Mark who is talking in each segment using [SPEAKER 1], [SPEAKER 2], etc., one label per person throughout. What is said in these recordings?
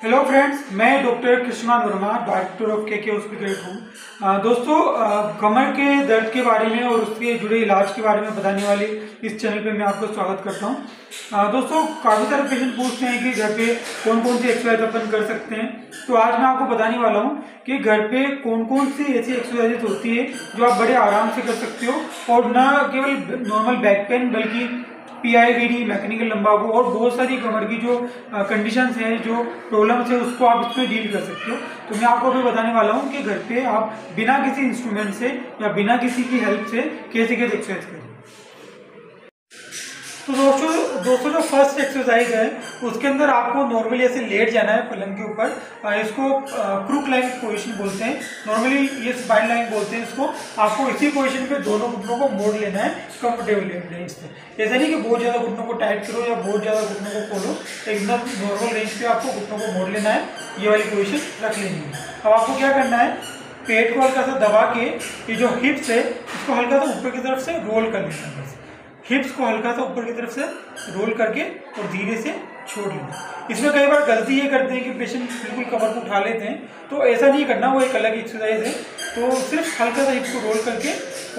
[SPEAKER 1] Hello friends मैं doctor Krishnaman Verma director of K K hospital हूँ। दोस्तों कमर के दर्द के बारे में और उसके जुड़े इलाज के बारे में बताने वाले इस चैनल पे मैं आपको स्वागत करता हूँ। दोस्तों, काफ़ी सारे पेशेंट पूछते हैं कि घर पे कौन कौन सी एक्सरसाइज अपन कर सकते हैं। तो आज मैं आपको बताने वाला हूँ कि घर पे कौन कौन सी ऐसी एक्सरसाइजेज होती है जो आप बड़े आराम से कर सकते हो और न केवल नॉर्मल बैक पेन बल्कि P I V D mechanical lumbago और बहुत सारी कमर की जो कंडीशंस है, जो प्रॉब्लम्स है, उसको आप इसमें डील कर सकते हो। तो मैं आपको अभी बताने वाला हूँ कि घर पे आप बिना किसी इंस्ट्रूमेंट से या बिना किसी की हेल्प से कैसे कैसे एक्सरसाइज करें। तो दोस्तों दोस्तों, जो फ़र्स्ट एक्सरसाइज है, उसके अंदर आपको नॉर्मली ऐसे लेट जाना है पलंग के ऊपर। इसको क्रूक लाइन पोजीशन बोलते हैं। नॉर्मली ये स्पाइन लाइन बोलते हैं इसको। आपको इसी पोजीशन पे दोनों घुटनों को मोड़ लेना है कंफर्टेबल रेंज से। ऐसा नहीं कि बहुत ज़्यादा घुटनों को टाइट करो या बहुत ज़्यादा घुटनों को खोलो। एकदम नॉर्मल रेंज पे आपको घुटनों को मोड़ लेना है। ये वाली पोजिशन रख लेनी है। अब आपको क्या करना है? पेट को हल्का सा दबा के ये जो हिप्स है, इसको हल्का सा ऊपर की तरफ़ से रोल कर लेना है हिप्स को हल्का सा ऊपर की तरफ़ से रोल करके और धीरे से छोड़ लेना। इसमें कई बार गलती ये करते हैं कि पेशेंट बिल्कुल कमर को उठा लेते हैं। तो ऐसा नहीं करना, वो एक अलग एक्सरसाइज है। तो सिर्फ़ हल्का सा हिप्स को रोल करके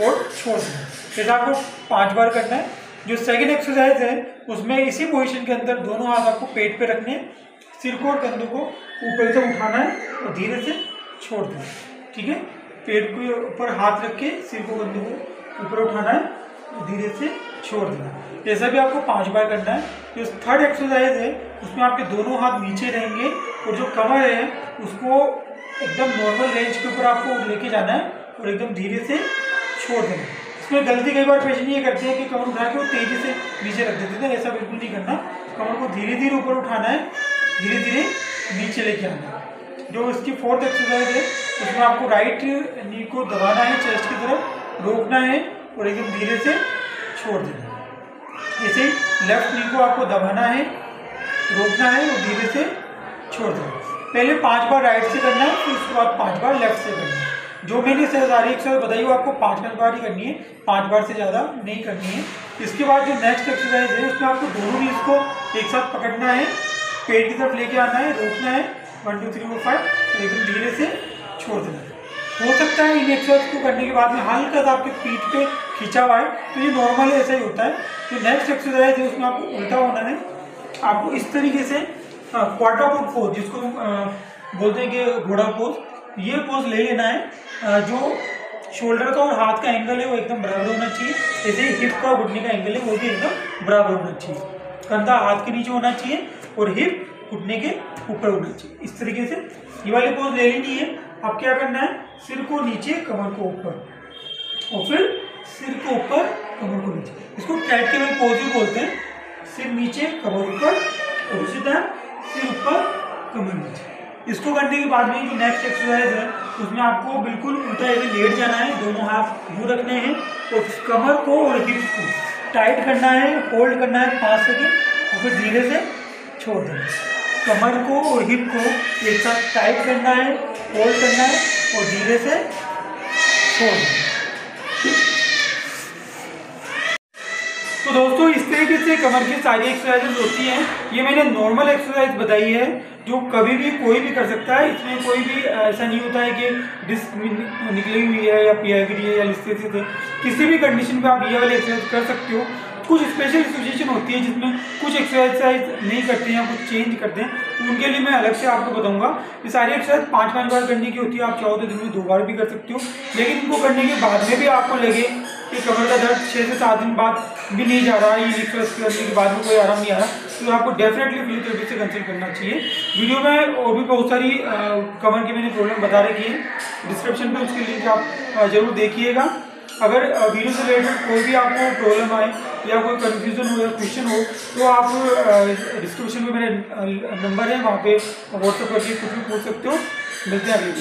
[SPEAKER 1] और छोड़ देना। जैसे आपको पाँच बार करना है, जो सेकेंड एक्सरसाइज है, उसमें इसी पोजिशन के अंदर दोनों हाथ आपको पेट पे रखने सिर को और कंधों को ऊपर से उठाना है और धीरे से छोड़ देना ठीक है? पेट के ऊपर हाथ रख के सिर को कंधों को ऊपर उठाना है धीरे से छोड़ देना। ऐसा भी आपको पाँच बार करना है जो थर्ड एक्सरसाइज है, उसमें आपके दोनों हाथ नीचे रहेंगे और जो कमर है, उसको एकदम नॉर्मल रेंज के ऊपर आपको लेके जाना है और एकदम धीरे से छोड़ देना। है इसमें गलती कई बार पेशेंट ये करते हैं कि कमर उठा के वो तेज़ी से नीचे रख देते थे ऐसा बिल्कुल नहीं करना। कमर को धीरे धीरे ऊपर उठाना है, धीरे धीरे नीचे लेके आना है। जो इसकी फोर्थ एक्सरसाइज है, उसमें आपको राइट नी को दबाना है चेस्ट की तरफ़, रोकना है और एकदम धीरे से छोड़ देना ऐसे लेफ़्ट नी को आपको दबाना है, रोकना है और धीरे से छोड़ देना पहले पाँच बार राइट से करना है, फिर उसके बाद पाँच बार लेफ़्ट से करना है। जो मैंने सारी एक्सरसाइज बताई वो आपको पाँच पाँच बार ही करनी है, पाँच बार से ज़्यादा नहीं करनी है। इसके बाद जो नेक्स्ट एक्सरसाइज है, उसमें आपको दोनों नीज को एक साथ पकड़ना है, पेट की तरफ़ लेके आना है, रोकना है। One two three four five लेकिन धीरे से छोड़ देना है। हो सकता है इन एक्सरसाइज को करने के बाद में हल्का सा आपके पीठ पे खींचा हुआ है तो ये नॉर्मल ऐसा ही होता है। तो नेक्स्ट एक्सरसाइज है, उसमें आपको उल्टा होना है। आपको इस तरीके से क्वार्टर पोज पोज जिसको बोलते हैं कि घोड़ा पोज ये पोज ले लेना है। जो शोल्डर का और हाथ का एंगल है, वो एकदम बराबर होना चाहिए। जैसे हिप का घुटने का एंगल है, वो भी एकदम बराबर होना चाहिए। कंधा हाथ के नीचे होना चाहिए और हिप घुटने के ऊपर होना चाहिए। इस तरीके से ये वाली पोज ले लेनी है। अब क्या करना है? सिर को नीचे कमर को ऊपर। और फिर सिर को ऊपर कमर को नीचे। इसको कैट के पोज भी बोलते हैं। सिर नीचे, कमर ऊपर, और उसी तरह सिर ऊपर, कमर नीचे। इसको करने के बाद में जो नेक्स्ट एक्सरसाइज है, उसमें आपको बिल्कुल उल्टा ऐसे लेट जाना है। दोनों हाथ यूँ रखने हैं। और कमर को और हिप्स को टाइट करना है होल्ड करना है पाँच सेकेंड। और फिर धीरे से छोड़ देना कमर को और हिप को एक साथ टाइट करना है होल्ड करना है और धीरे से छोड़ देना तो दोस्तों, इस तरीके से कमर की सारी एक्सरसाइजेज होती हैं। ये मैंने नॉर्मल एक्सरसाइज बताई है, जो कभी भी कोई भी कर सकता है। इसमें कोई भी ऐसा नहीं होता है कि डिस्क निकली हुई है या पी है या लिस्टेसिस है। किसी भी कंडीशन पे आप ये वाली एक्सरसाइज कर सकते हो। कुछ स्पेशल सिचुएशन होती है जिसमें कुछ एक्सरसाइज नहीं करते हैं कुछ चेंज करते हैं। उनके लिए मैं अलग से आपको बताऊँगा। ये सारी एक्सरसाइज पाँच पाँच बार करने की होती है। आप चाहो तो दिन में दो बार भी कर सकते हो। लेकिन इनको करने के बाद में भी आपको लगे कि कमर का दर्द छः से सात दिन बाद भी नहीं जा रहा एक्सरसाइज करने के बाद में कोई आराम नहीं आ रहा। तो आपको डेफिनेटली फिजियोथेरेपी से कंसल्ट करना चाहिए। वीडियो में और भी बहुत सारी कमर की मैंने प्रॉब्लम बता रखी है। डिस्क्रिप्शन में उसके लिंक आप ज़रूर देखिएगा। अगर वीडियो से रिलेटेड कोई भी आपको प्रॉब्लम आए या कोई कन्फ्यूज़न हो या क्वेश्चन हो तो आप डिस्क्रिप्शन में मेरे नंबर है, वहाँ पे व्हाट्सअप करके कुछ भी पूछ सकते हो। मिलते हैं अगले